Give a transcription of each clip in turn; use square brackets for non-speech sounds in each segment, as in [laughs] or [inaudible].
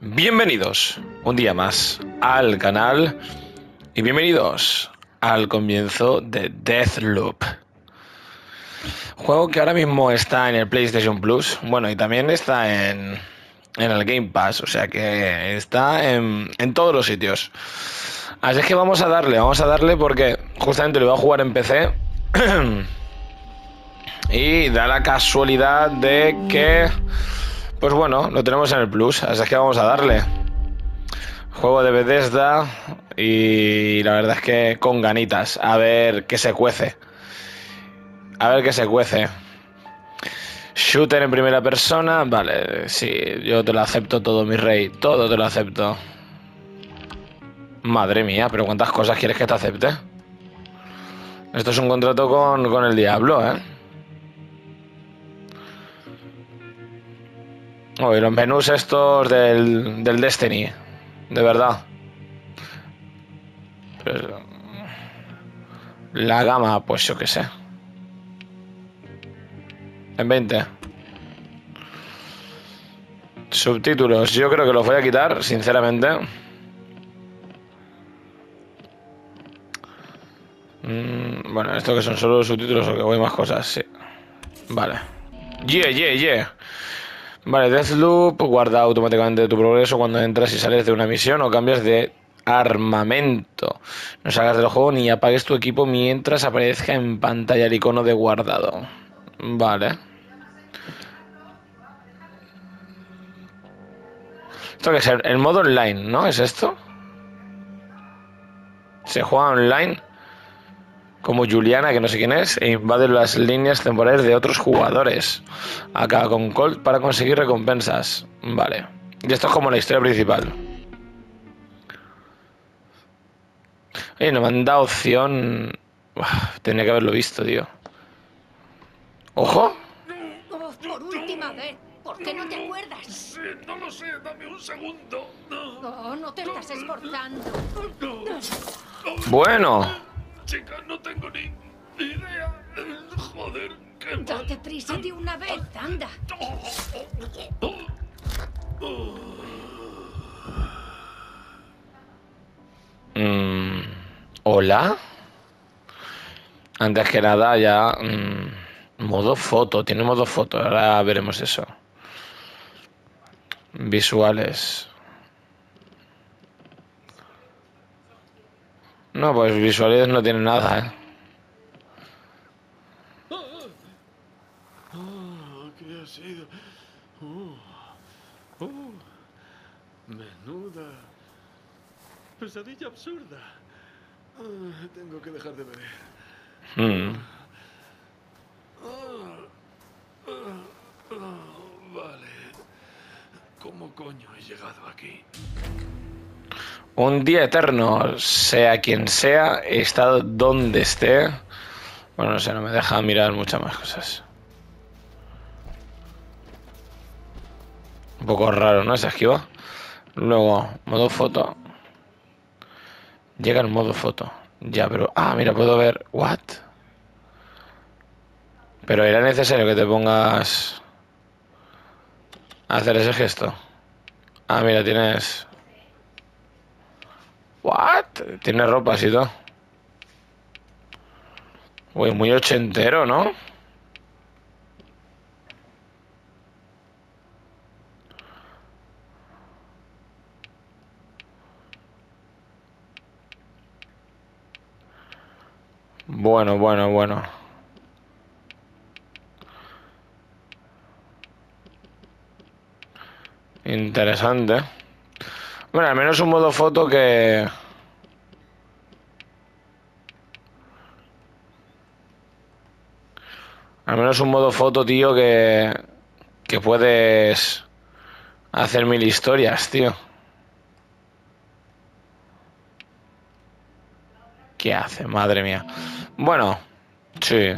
Bienvenidos un día más al canal y bienvenidos al comienzo de Deathloop. Juego que ahora mismo está en el PlayStation Plus, bueno, y también está en, en el Game Pass, o sea que está en, en todos los sitios. Así es que vamos a darle, vamos a darle porque justamente lo voy a jugar en PC. [clears throat] y da la casualidad de que, pues bueno, lo tenemos en el Plus, así que vamos a darle. Juego de Bethesda y la verdad es que con ganitas, a ver qué se cuece. A ver qué se cuece. Shooter en primera persona, vale, sí, yo te lo acepto todo, mi rey, todo te lo acepto. Madre mía, pero ¿cuántas cosas quieres que te acepte? Esto es un contrato con, con el diablo, ¿eh? Oh, los menús estos del, del Destiny, de verdad. Pero, la gama, pues yo qué sé. En 20. Subtítulos, yo creo que los voy a quitar, sinceramente. Mm, bueno, esto que son solo subtítulos o que voy más cosas, sí. Vale. Yeah, yeah, yeah. Vale, Deathloop guarda automáticamente tu progreso cuando entras y sales de una misión o cambias de armamento. No salgas del juego ni apagues tu equipo mientras aparezca en pantalla el icono de guardado. Vale. Esto que es el modo online, ¿no? ¿Es esto? Se juega online como Juliana, que no sé quién es, e invade las líneas temporales de otros jugadores. Acá con Colt para conseguir recompensas. Vale. Y esto es como la historia principal. Oye, no me han dado opción. Uf, tenía que haberlo visto, tío. ¡Ojo! Por última vez, ¿por qué no te acuerdas? Sí, no lo sé, dame un segundo. Oh, no te estás esforzando. Bueno. Chica, no tengo ni idea. Joder, qué mal. Date prisa de una vez, anda. Mm, Hola. Antes que nada, ya. mm, modo foto. Tiene modo foto. Ahora veremos eso. Visuales. No, pues visuales no tiene nada, ¿eh? Oh, ¿Qué ha sido? Oh, oh, menuda. Pesadilla absurda. Ah, tengo que dejar de beber. Mm. Ah, ah, vale. ¿Cómo coño he llegado aquí? Un día eterno, sea quien sea, está donde esté. Bueno, no sé, no me deja mirar muchas más cosas. Un poco raro, ¿no? Se esquiva. Luego, modo foto. Llega el modo foto. Ya, pero... Ah, mira, puedo ver... ¿What? Pero era necesario que te pongas... A hacer ese gesto. Ah, mira, tienes... What? Tiene ropa así todo. Uy, muy ochentero, ¿no? Bueno, bueno, bueno. Interesante. Bueno, al menos un modo foto que... Al menos un modo foto, tío, que... Que puedes... Hacer mil historias, tío. ¿Qué hace? Madre mía. Bueno, sí.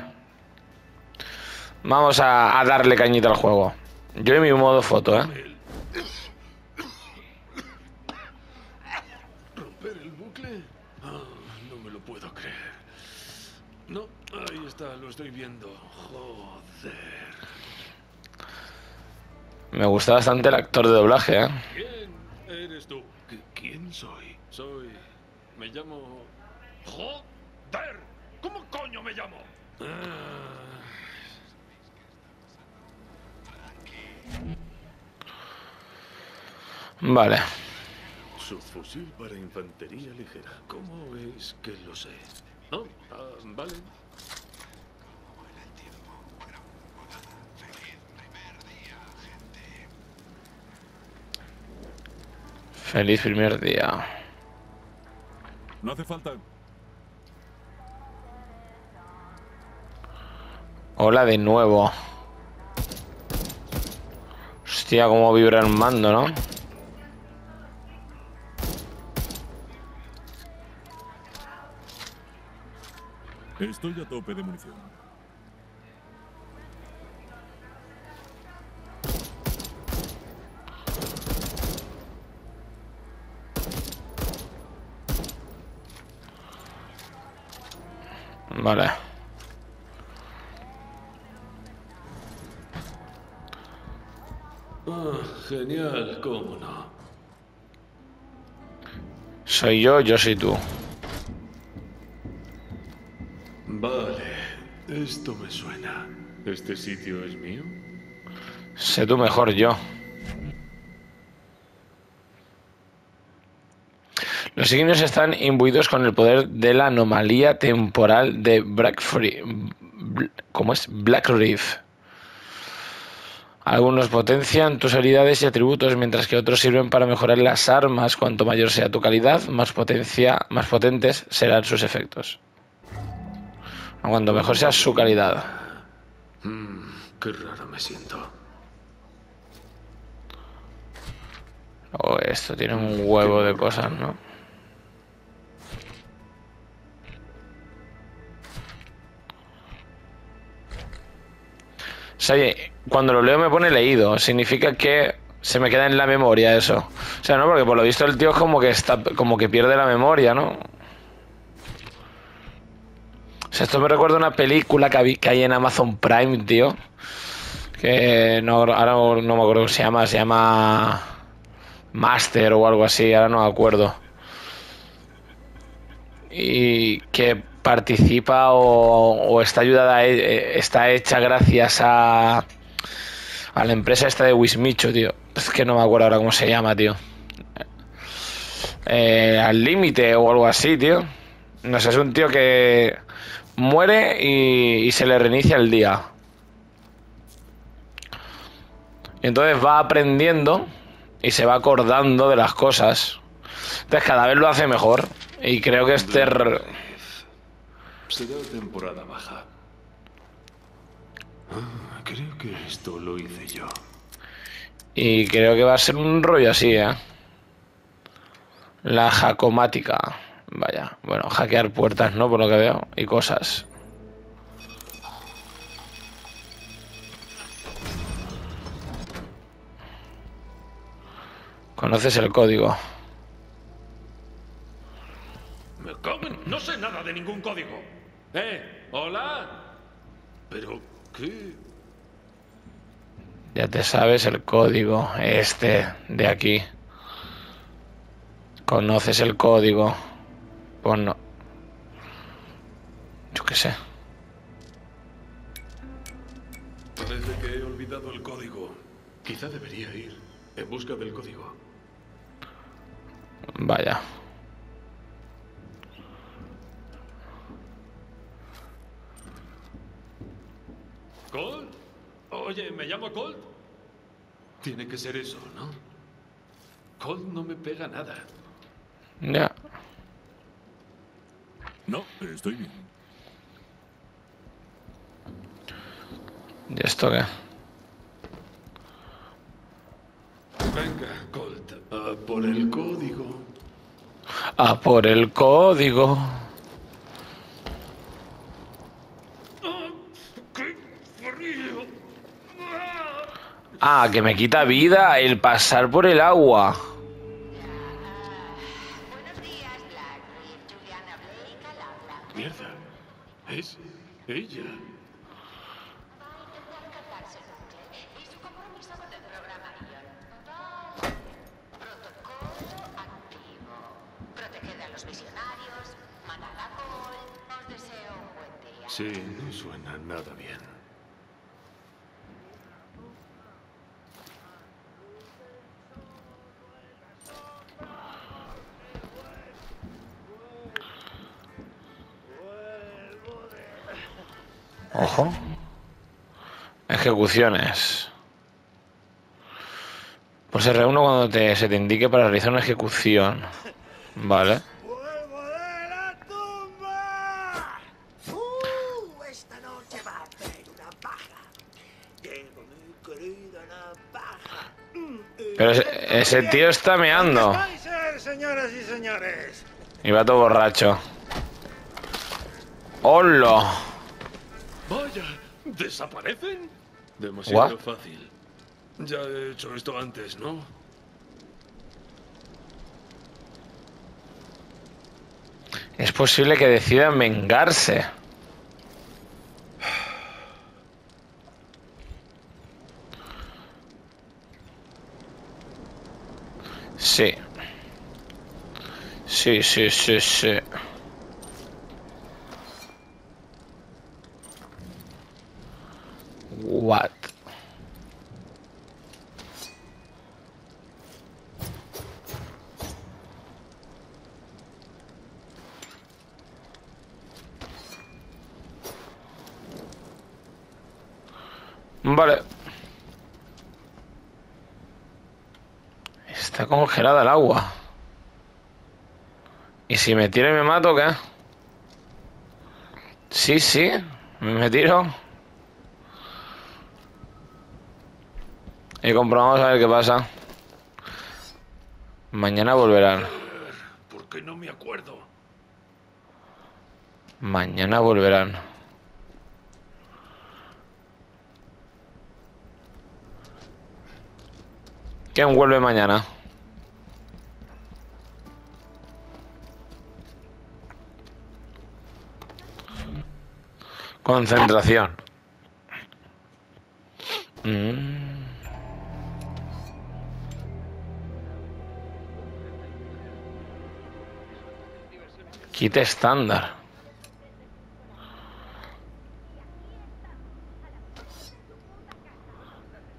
Vamos a, darle cañita al juego. Yo en mi modo foto, ¿eh? estoy viendo. Joder. Me gusta bastante el actor de doblaje, ¿eh? ¿Quién eres tú? ¿Quién soy? Soy. Me llamo. ¡Joder! ¿Cómo coño me llamo? Ah. Vale. Subfusil para infantería ligera. ¿Cómo es que lo sé? No, ah, vale. Feliz primer día. No hace falta. Hola de nuevo. Hostia, cómo vibra el mando, ¿no? Estoy a tope de munición. Genial, cómo no. Soy yo, yo soy tú. Vale, esto me suena. ¿Este sitio es mío? Sé tú mejor yo. Los signos están imbuidos con el poder de la anomalía temporal de Black Free. ¿Cómo es? Black Reef. Algunos potencian tus habilidades y atributos, mientras que otros sirven para mejorar las armas. Cuanto mayor sea tu calidad, más potencia, más potentes serán sus efectos. Cuanto mejor sea su calidad. Mm, qué raro me siento. Oh, esto tiene un huevo de cosas, ¿no? Sea, oye, cuando lo leo me pone leído. Significa que se me queda en la memoria eso. O sea, no, porque por lo visto el tío es como que está, como que pierde la memoria, ¿no? O sea, esto me recuerda a una película que, hay en Amazon Prime, tío. Que ahora no me acuerdo cómo se llama. Se llama Master o algo así, ahora no me acuerdo. Y que participa o, o está ayudada, eh, está hecha gracias a, a la empresa esta de Wismicho, tío. Es que no me acuerdo ahora cómo se llama, tío. Eh, al límite o algo así, tío. No sé, es un tío que muere y, y se le reinicia el día. Y entonces va aprendiendo y se va acordando de las cosas. Entonces cada vez lo hace mejor. Y creo que este... Será temporada baja. Ah, creo que esto lo hice yo. Y creo que va a ser un rollo así, ¿eh? La jacomática. Vaya, bueno, hackear puertas, ¿no? Por lo que veo. Y cosas. Conoces el código. Me cago en- No sé nada de ningún código. ¿Eh? ¿Hola? ¿Pero qué? Ya te sabes el código este de aquí. Conoces el código. Pues no. Yo qué sé. Parece que he olvidado el código. Quizá debería ir en busca del código. Vaya. ¿Colt? Oye, ¿me llamo Colt? Tiene que ser eso, ¿no? Colt no me pega nada. Ya. No, estoy bien. ¿Y esto qué? Venga, Colt, a por el código. A por el código. ¡Qué frío! Ah, que me quita vida el pasar por el agua. Ejecuciones. Pues se reúne cuando te, se te indique para realizar una ejecución. Vale. Pero ese, bien. tío está meando. Señoras y señores. Y va todo borracho. ¡Hola! Vaya, ¿desaparecen? Demasiado What? fácil. Ya he hecho esto antes, ¿no? Es posible que decidan vengarse. Sí. Sí, sí, sí, sí. What? Vale. Está congelada el agua. ¿Y si me tiro y me mato, qué? Sí, sí. Me tiro. Y comprobamos a ver qué pasa. Mañana volverán. ¿Por qué no me acuerdo? Mañana volverán. ¿Quién vuelve mañana? Concentración. Mm. Kit estándar.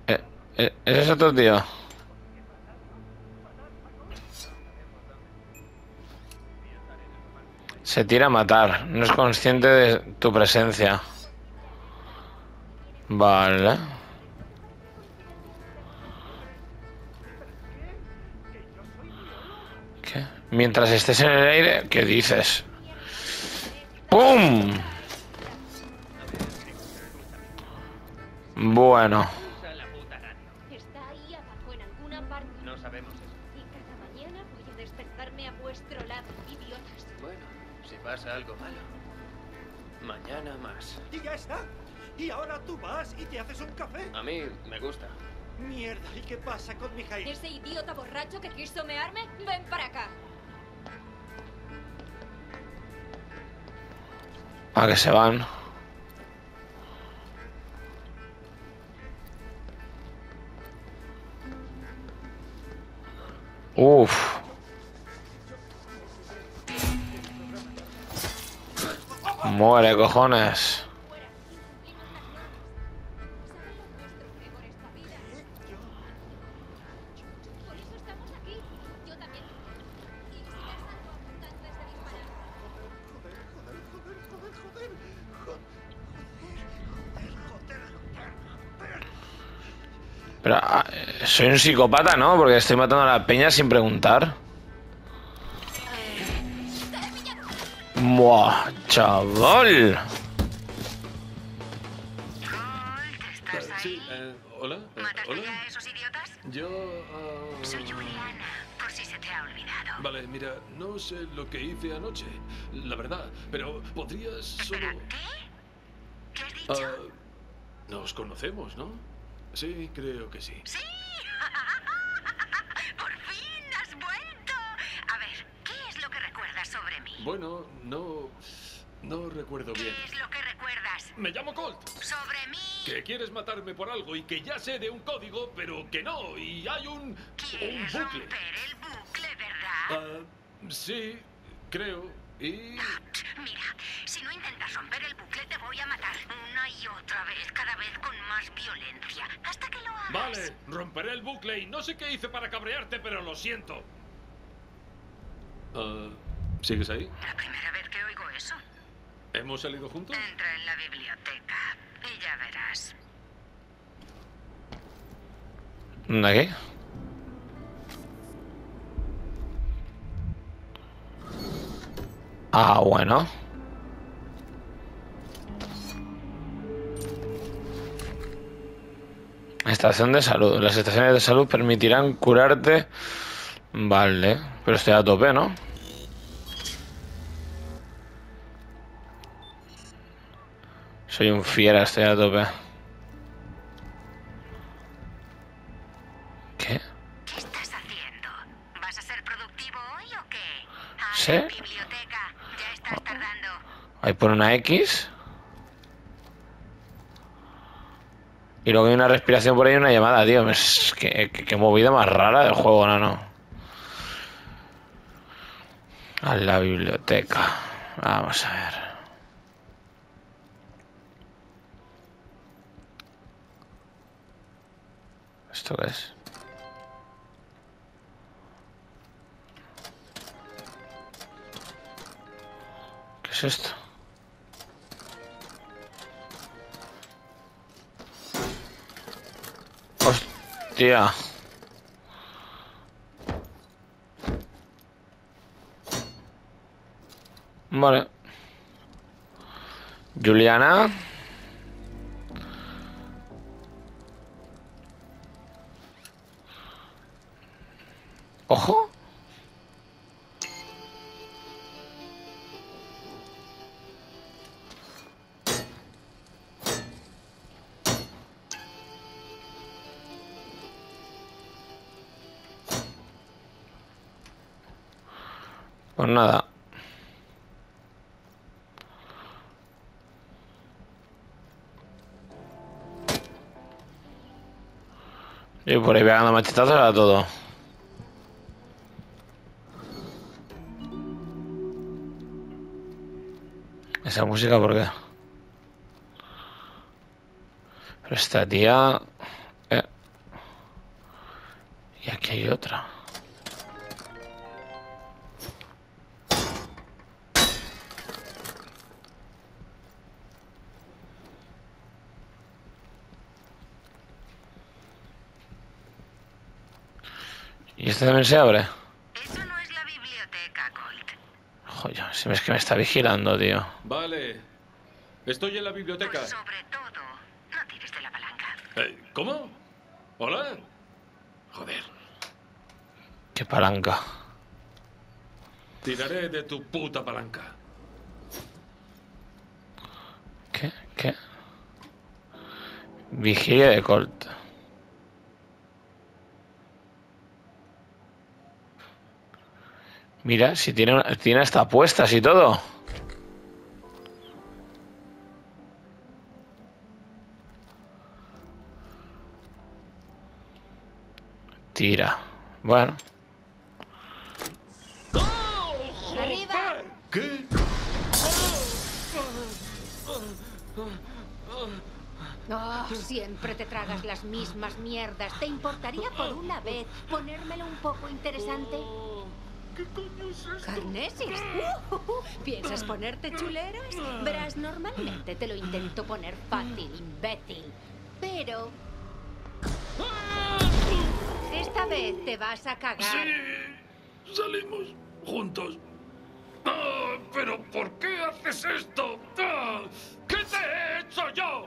Eh, eh, ¿Ese es otro tío? Se tira a matar. No es consciente de tu presencia. Vale. Mientras estés en el aire, ¿qué dices? ¡Pum! Bueno. No sabemos eso. Y cada mañana voy a despertarme a vuestro lado, idiotas. Bueno, si pasa algo malo. Mañana más. Y ya está. Y ahora tú vas y te haces un café. A mí me gusta. Mierda, ¿y qué pasa con Mijail? Ese idiota borracho que quiso mearme, ven para acá. A que se van. Uf. Muere, cojones. Soy un psicópata, ¿no? Porque estoy matando a la peña sin preguntar. Buah, chaval. Sí, eh, ¿hola? eh, ¿Mataste ¿Hola? ya a esos idiotas? Yo... ah, Soy Juliana, por si se te ha olvidado. Vale, mira, no sé lo que hice anoche, la verdad, pero podrías solo... ¿qué? ¿Qué has dicho? Ah, nos conocemos, ¿no? Sí, creo que sí. ¡Sí! [laughs] ¡Por fin has vuelto! A ver, ¿qué es lo que recuerdas sobre mí? Bueno, no... No recuerdo bien. ¿Qué es lo que recuerdas Me llamo Colt. sobre mí? Que quieres matarme por algo y que ya sé de un código, pero que no, y hay un... un Quieres bucle. romper el bucle, ¿verdad? Ah, sí, creo. Y... Mira, si no intentas romper el bucle te voy a matar una y otra vez, cada vez con más violencia, hasta que lo hagas. Vale, romperé el bucle y no sé qué hice para cabrearte, pero lo siento. Ah, ¿Sigues ahí? La primera vez que oigo eso. ¿Hemos salido juntos? Entra en la biblioteca y ya verás. ¿De? Ah, bueno. Estación de salud. Las estaciones de salud permitirán curarte. Vale, pero estoy a tope, ¿no? Soy un fiera, estoy a tope. ¿Qué? ¿Qué estás haciendo? ¿Vas a ser productivo hoy o qué? Sí. la biblioteca. Ya estás tardando. Pone una X. Y luego hay una respiración por ahí y una llamada, tío. Que, que- que movida más rara del juego, no, no. A la biblioteca. Vamos a ver. ¿Esto qué es? ¿Qué es esto? Hostia. Vale. Juliana. Ojo. Pues nada. Y por ahí pegando machetazos a todo. Esa música, ¿por qué? Pero esta tía... eh. Y aquí hay otra. Este también se abre? Eso no es la biblioteca, Colt. Joder, si es que me está vigilando, tío. Vale. Estoy en la biblioteca. Pues sobre todo, no tires de la palanca. Eh, ¿Cómo? ¿Hola? Joder. Qué palanca. Tiraré de tu puta palanca. ¿Qué? ¿Qué? Vigilia de Colt. Mira, si tiene, una- tiene hasta apuestas y todo. Tira. Bueno, ¡Arriba! ¿Qué? Oh, siempre te tragas las mismas mierdas. ¿Te importaría por una vez ponérmelo un poco interesante? ¿Qué coño es esto? ¿Carnesis? Uh, ¿Piensas ponerte chuleras? Verás, normalmente te lo intento poner fácil, imbécil. Pero esta vez te vas a cagar. Sí, salimos juntos. Ah, pero ¿por qué haces esto? Ah, ¿Qué te he hecho yo?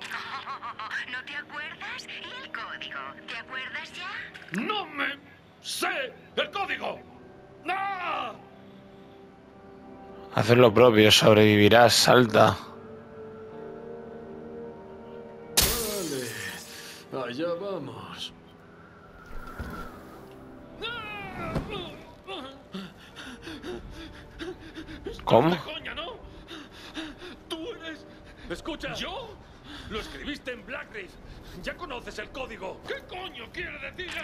¿No te acuerdas? ¿Y el código? ¿Te acuerdas ya? No me sé el código. ¡No! hacer lo propio, sobrevivirás, salta. Vale, allá vamos. ¿Cómo? ¡De coña, no! ¡Tú eres... Escucha. ¿Yo? Lo escribiste en Blackreef. Ya conoces el código. ¿Qué coño quiere decir eso?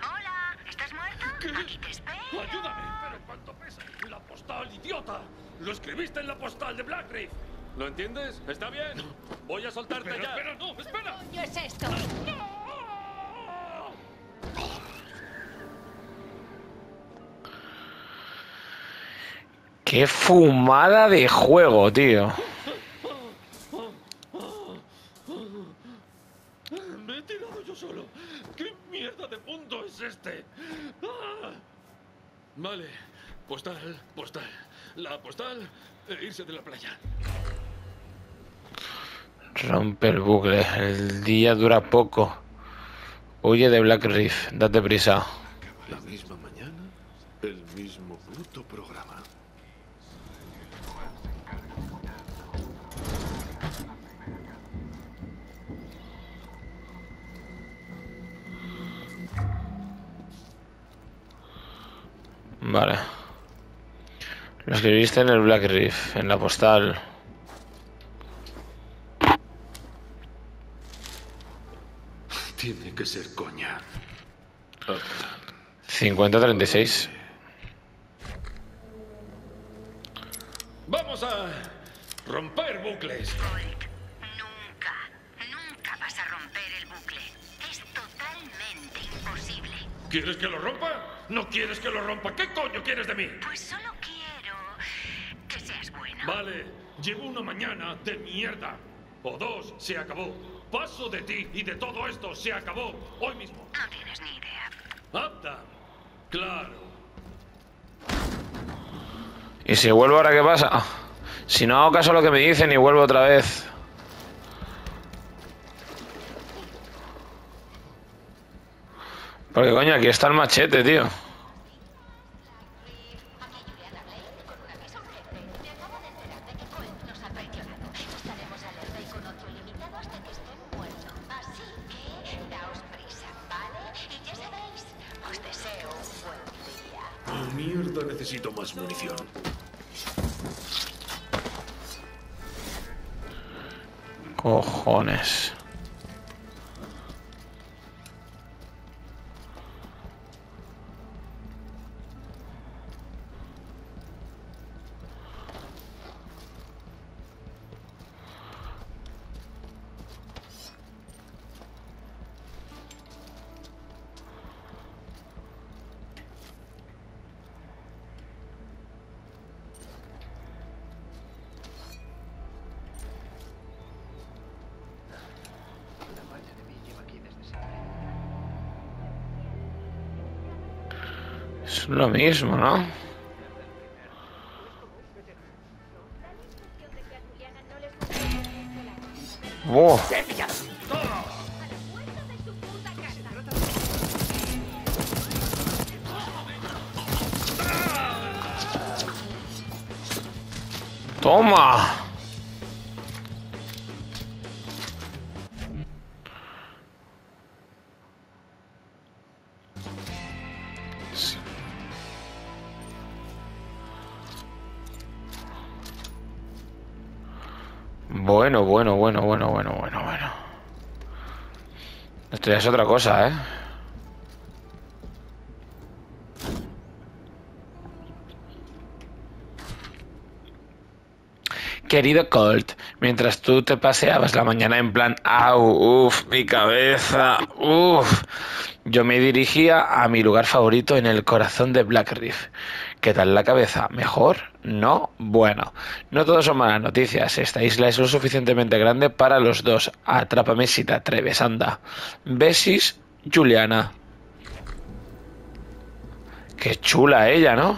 Hola, ¿estás muerto? Aquí te espero. ¡Ayúdame! ¿Pero cuánto pesa? ¡La postal, idiota! ¡Lo escribiste en la postal de Black Reef! ¿Lo entiendes? ¿Está bien? Voy a soltarte ya. ¡Espera, no! ¡Espera! ¿Qué coño es esto? Qué fumada de juego, tío. Me he tirado yo solo. ¿Qué punto es este? ¡Ah! Vale. Postal, postal. La postal, e irse de la playa. Rompe el bucle. El día dura poco. Huye de Black Reef. Date prisa. La misma Vale. Lo escribiste en el Black Reef, en la postal. Tiene que ser coña. Ah, 50-36. Vamos a romper bucles. Nunca, nunca vas a romper el bucle. Es totalmente imposible. ¿Quieres que lo rompa? ¿No quieres que lo rompa? ¿Qué coño quieres de mí? Pues solo quiero que seas bueno. Vale, llevo una mañana de mierda. O dos, se acabó. Paso de ti y de todo esto, se acabó. Hoy mismo. No tienes ni idea. Apta. Claro. ¿Y si vuelvo ahora qué pasa? Si no hago caso a lo que me dicen y vuelvo otra vez. Os deseo un buen día. Oh, mierda, necesito más munición. Cojones. Lo mismo, ¿no? ¡Oh! ¡Toma! Esto ya es otra cosa, ¿eh? Querido Colt, mientras tú te paseabas la mañana en plan, au, uff, mi cabeza, uff, yo me dirigía a mi lugar favorito en el corazón de Black Reef. ¿Qué tal la cabeza? ¿Mejor? ¿No? Bueno, no todo son malas noticias. Esta isla es lo suficientemente grande para los dos. Atrápame si te atreves, anda. Besis, Juliana. Qué chula ella, ¿no?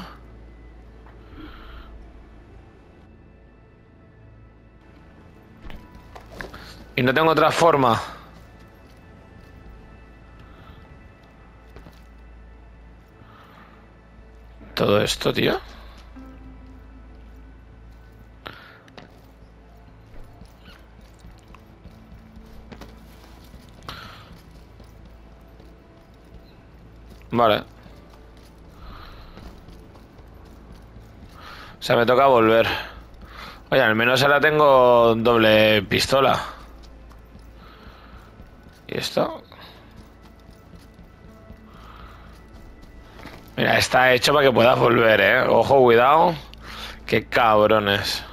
Y no tengo otra forma. Todo esto, tío. Vale. O sea, me toca volver. Oye, al menos ahora tengo doble pistola. ¿Y esto? Está hecho para que puedas volver, eh. Ojo, cuidado. Qué cabrones.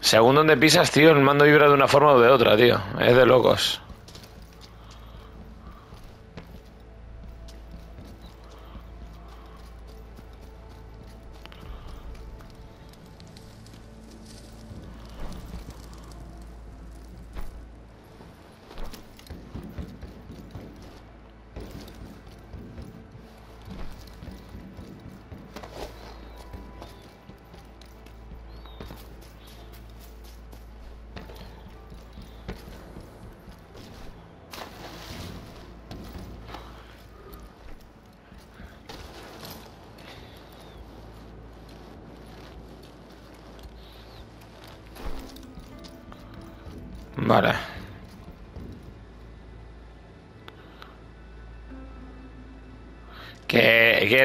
Según donde pisas, tío, el mando vibra de una forma o de otra, tío. Es de locos.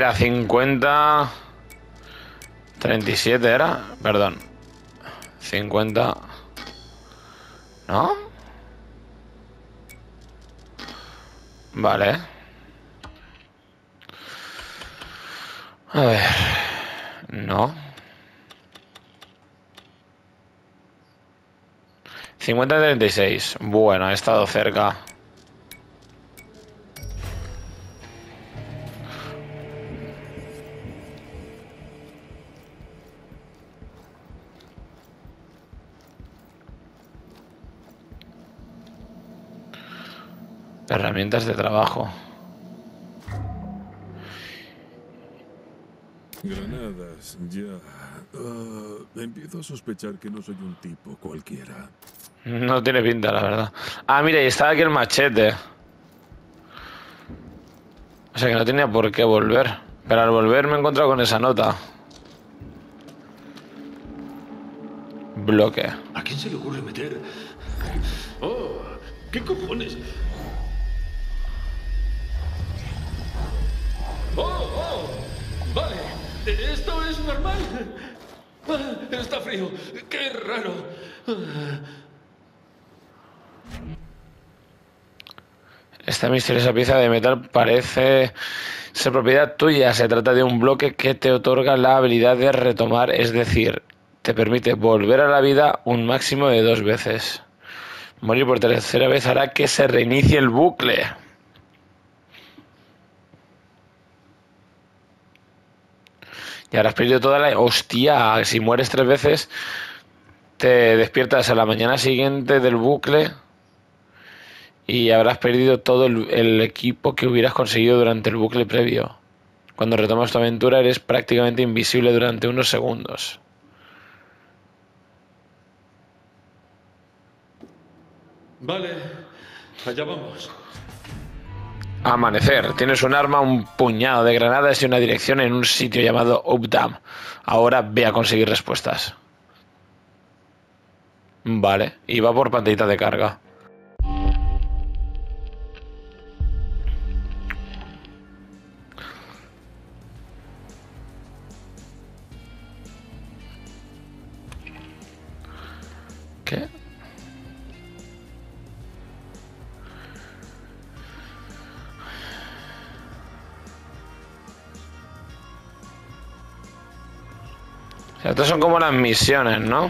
Era 50... 37 era, perdón. 50... ¿No? Vale. A ver. No. 50-36. Bueno, he estado cerca. Herramientas de trabajo. Granadas, ya. Ah, empiezo a sospechar que no soy un tipo cualquiera. No tiene pinta, la verdad. Ah, mira, y estaba aquí el machete. O sea que no tenía por qué volver. Pero al volver me he encontrado con esa nota. Bloque. ¿A quién se le ocurre meter? ¡Oh! ¿Qué cojones? Normal? Ah, Está frío. ¡Qué raro! Esta misteriosa pieza de metal parece ser propiedad tuya. Se trata de un bloque que te otorga la habilidad de retomar, es decir, te permite volver a la vida un máximo de dos veces. Morir por tercera vez hará que se reinicie el bucle. Y habrás perdido toda la... Hostia, si mueres tres veces, te despiertas a la mañana siguiente del bucle y habrás perdido todo el, equipo que hubieras conseguido durante el bucle previo. Cuando retomas tu aventura eres prácticamente invisible durante unos segundos. Vale. Allá vamos. Amanecer. Tienes un arma, un puñado de granadas y una dirección en un sitio llamado Updam. Ahora ve a conseguir respuestas. Vale. Y va por pantallita de carga. Estas son como las misiones, ¿no?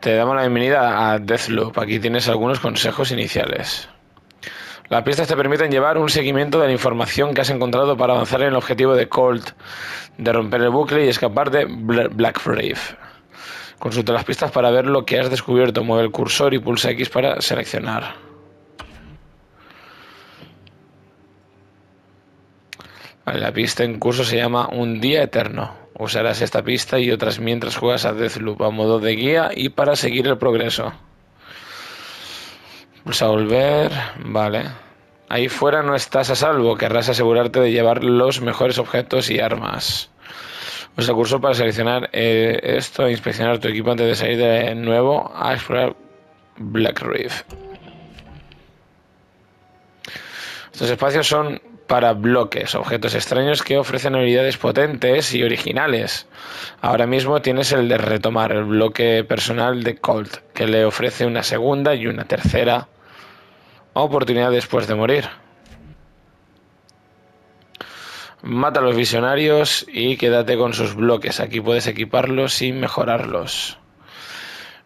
Te damos la bienvenida a Deathloop. Aquí tienes algunos consejos iniciales. Las pistas te permiten llevar un seguimiento de la información que has encontrado para avanzar en el objetivo de Colt, de romper el bucle y escapar de Bla- Black Reef. Consulta las pistas para ver lo que has descubierto. Mueve el cursor y pulsa X para seleccionar. La pista en curso se llama Un Día Eterno. Usarás esta pista y otras mientras juegas a Deathloop a modo de guía y para seguir el progreso. Pulsa volver. Vale. Ahí fuera no estás a salvo. Querrás asegurarte de llevar los mejores objetos y armas. Usa el cursor para seleccionar eh, esto e inspeccionar tu equipo antes de salir de nuevo a explorar Black Reef. Estos espacios son para bloques, objetos extraños que ofrecen habilidades potentes y originales. Ahora mismo tienes el de retomar el bloque personal de Colt, que le ofrece una segunda y una tercera oportunidad después de morir. Mata a los visionarios y quédate con sus bloques. Aquí puedes equiparlos y mejorarlos.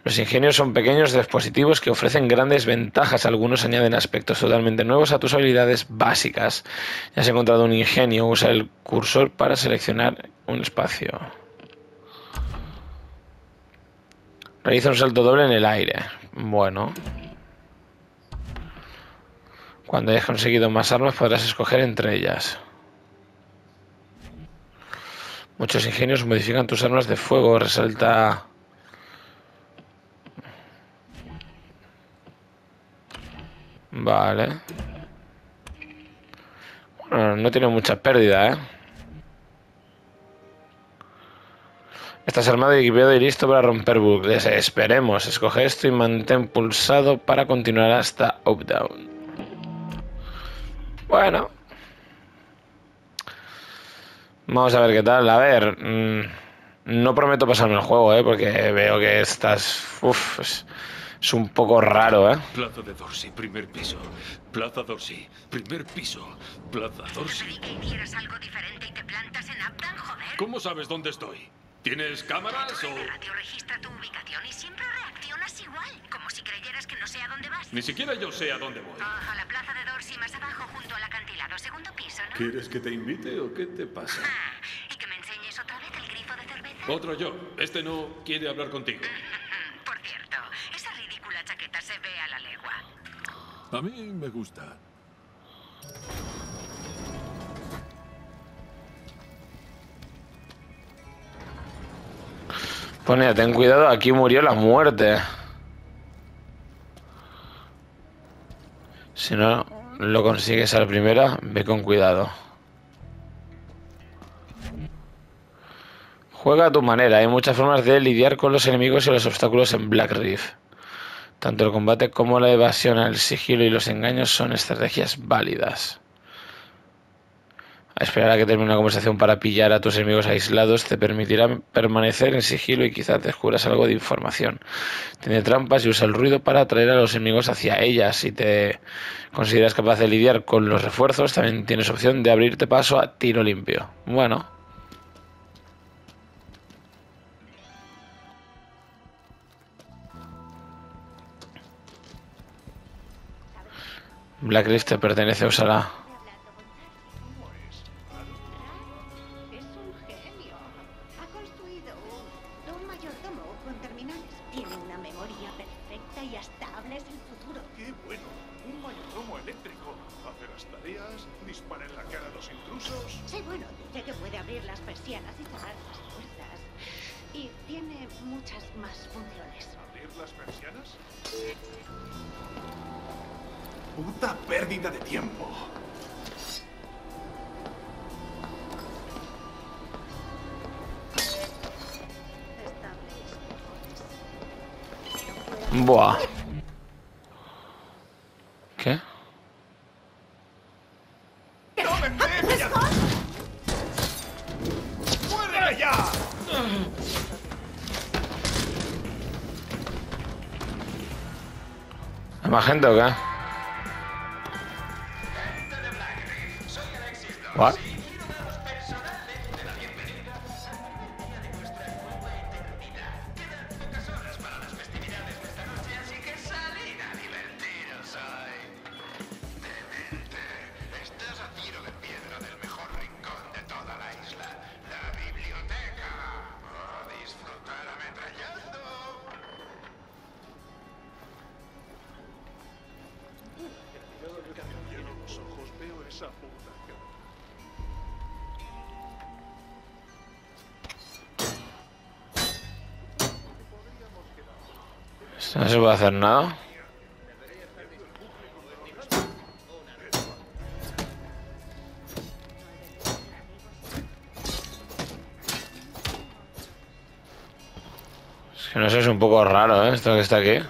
Los ingenios son pequeños dispositivos que ofrecen grandes ventajas. Algunos añaden aspectos totalmente nuevos a tus habilidades básicas. Ya has encontrado un ingenio. Usa el cursor para seleccionar un espacio. Realiza un salto doble en el aire. Bueno. Cuando hayas conseguido más armas podrás escoger entre ellas. Muchos ingenios modifican tus armas de fuego. Resalta... Vale. Bueno, no tiene mucha pérdida, ¿eh? Estás armado y equipado y listo para romper bucles. Esperemos. Escoge esto y mantén pulsado para continuar hasta up-down. Bueno. Vamos a ver qué tal. A ver. mm, no prometo pasarme el juego, ¿eh? Porque veo que estás... Uf, es un poco raro, ¿eh? Plaza de Dorsey, primer piso. Plaza Dorsey, primer piso. Plaza Dorsey. Creí que hicieras algo diferente y te plantas en Upton, joder. ¿Cómo sabes dónde estoy? ¿Tienes cámaras o...? La radio registra tu ubicación y siempre reaccionas igual, como si creyeras que no sé a dónde vas. Ni siquiera yo sé a dónde voy. A la plaza de Dorsey más abajo, junto al acantilado, segundo piso, ¿no? ¿Quieres que te invite o qué te pasa? Ah, y que me enseñes otra vez el grifo de cerveza. Otro yo. Este no quiere hablar contigo cierto, esa ridícula chaqueta se ve a la legua. A mí me gusta. Pone, ten cuidado, aquí murió la muerte. Si no lo consigues a la primera, ve con cuidado. Juega a tu manera, hay muchas formas de lidiar con los enemigos y los obstáculos en Black Reef. Tanto el combate como la evasión, el sigilo y los engaños son estrategias válidas. A esperar a que termine una conversación para pillar a tus enemigos aislados te permitirá permanecer en sigilo y quizás descubras algo de información. Tiene trampas y usa el ruido para atraer a los enemigos hacia ellas. Si te consideras capaz de lidiar con los refuerzos, también tienes opción de abrirte paso a tiro limpio. Bueno. Blacklist te pertenece, úsala. Es No se puede hacer nada. Es que no sé, es un poco raro, ¿eh? Esto que está aquí.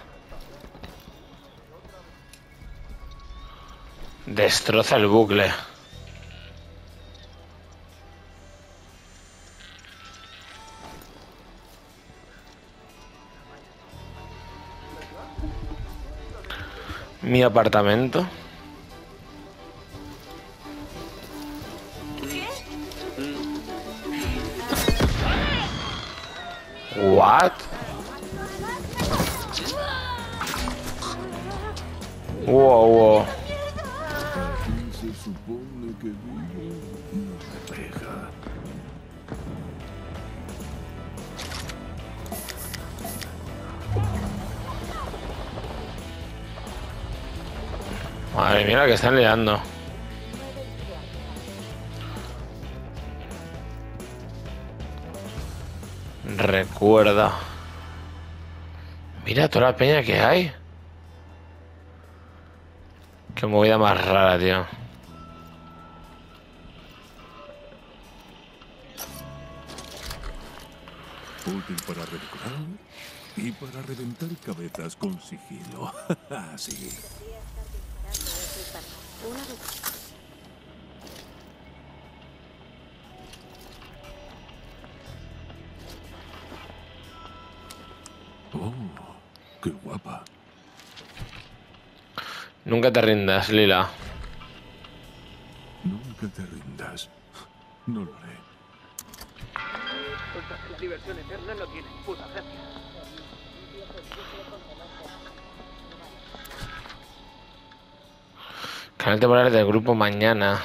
destroza el bucle. Mi apartamento. What? Wow. Madre mía, la que están liando. Recuerda. Mira toda la peña que hay. Qué movida más rara, tío. Útil para redecorar y para reventar cabezas con sigilo. [laughs] Así. Oh, qué guapa. Nunca te rindas, Lila. Nunca te rindas. No lo haré. La diversión eterna no tiene puta gracia. Canal temporal del grupo mañana.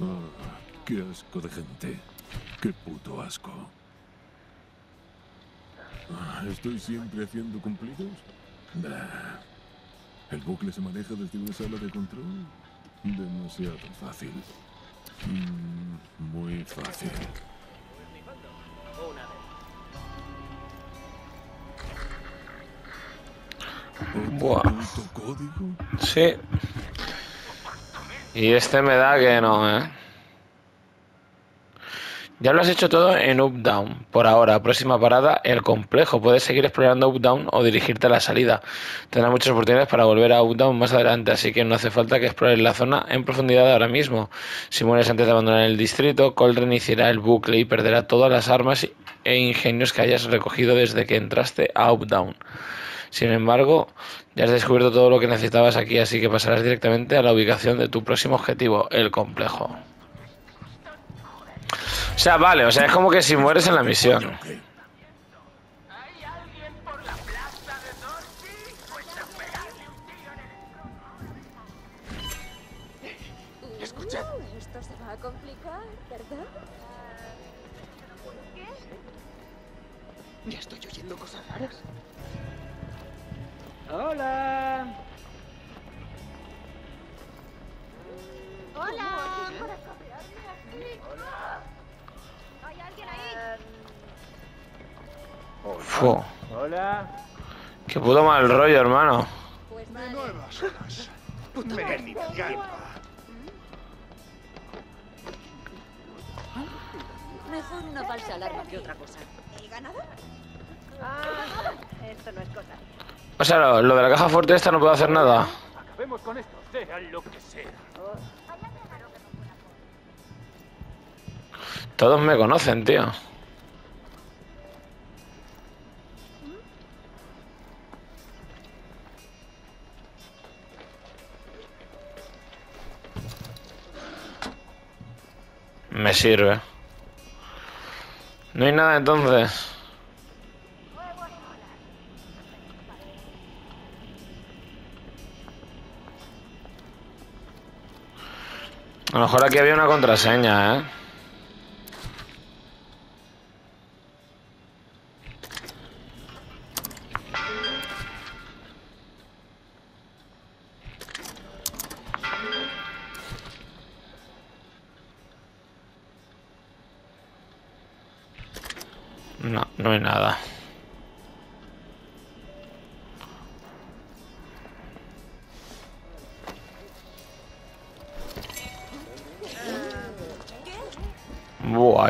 Ah, qué asco de gente. Qué puto asco. Ah, ¿Estoy siempre haciendo cumplidos? ¿El bucle se maneja desde una sala de control? Demasiado fácil. Mm, muy fácil. Buah. Sí. Y este me da que no, ¿eh? Ya lo has hecho todo en Up-Down. Por ahora, próxima parada, el complejo. Puedes seguir explorando Up-Down o dirigirte a la salida. Tendrás muchas oportunidades para volver a Up-Down más adelante, así que no hace falta que explores la zona en profundidad ahora mismo. Si mueres antes de abandonar el distrito, Cole reiniciará el bucle y perderá todas las armas e ingenios que hayas recogido desde que entraste a Up-Down. Sin embargo, ya has descubierto todo lo que necesitabas aquí, así que pasarás directamente a la ubicación de tu próximo objetivo, el complejo. O sea, vale, o sea, es como que si mueres en la misión. Ya estoy oyendo cosas raras. Hola. ¡Hola! ¿Hay alguien ahí? Fu, Hola. qué puto mal rollo, hermano. Pues vale. Mejor una falsa alarma que otra cosa. ¿El ganador? Ah, esto no es cosa. O sea, lo, lo de la caja fuerte esta no puedo hacer nada. Acabemos con esto, sea lo que sea. Todos me conocen, tío. Me sirve. No hay nada entonces. A lo mejor aquí había una contraseña, ¿eh? No, no hay nada.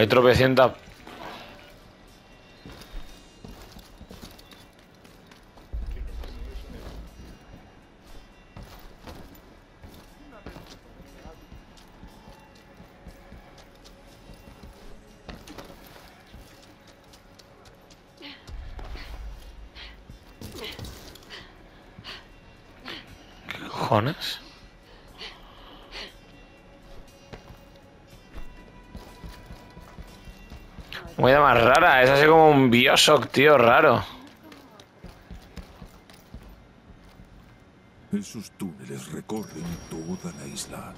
Hay tropecientas. Bioshock, tío, raro. Esos túneles recorren toda la isla.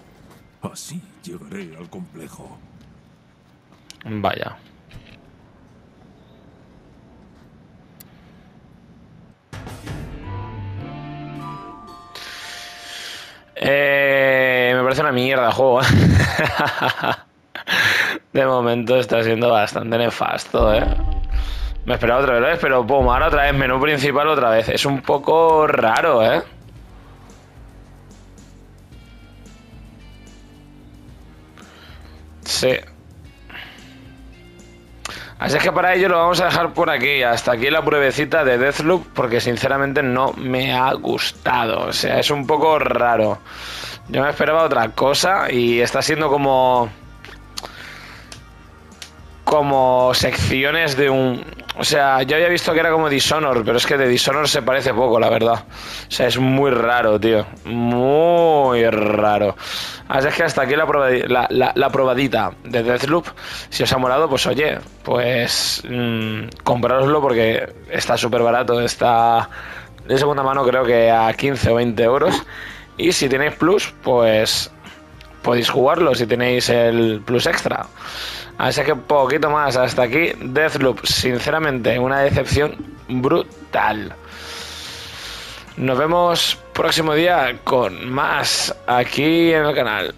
Así llegaré al complejo. Vaya. Eh, me parece una mierda el juego. ¿eh? [laughs] De momento está siendo bastante nefasto, ¿eh? Me esperaba otra vez, pero pum, ahora otra vez, menú principal otra vez. Es un poco raro, ¿eh? Sí. Así es que para ello lo vamos a dejar por aquí. Hasta aquí la pruebecita de Deathloop, porque sinceramente no me ha gustado. O sea, es un poco raro. Yo me esperaba otra cosa y está siendo como. Como secciones de un. O sea, yo había visto que era como Dishonor, pero es que de Dishonor se parece poco, la verdad. O sea, es muy raro, tío. Muy raro. Así es que hasta aquí la, probadi- la, la- la probadita de Deathloop. Si os ha molado, pues oye, pues mm, comprároslo porque está súper barato. Está de segunda mano creo que a 15 o 20 euros. Y si tenéis Plus, pues podéis jugarlo si tenéis el Plus Extra. Así que poquito más, hasta aquí Deathloop. Sinceramente, una decepción brutal. Nos vemos próximo día con más aquí en el canal.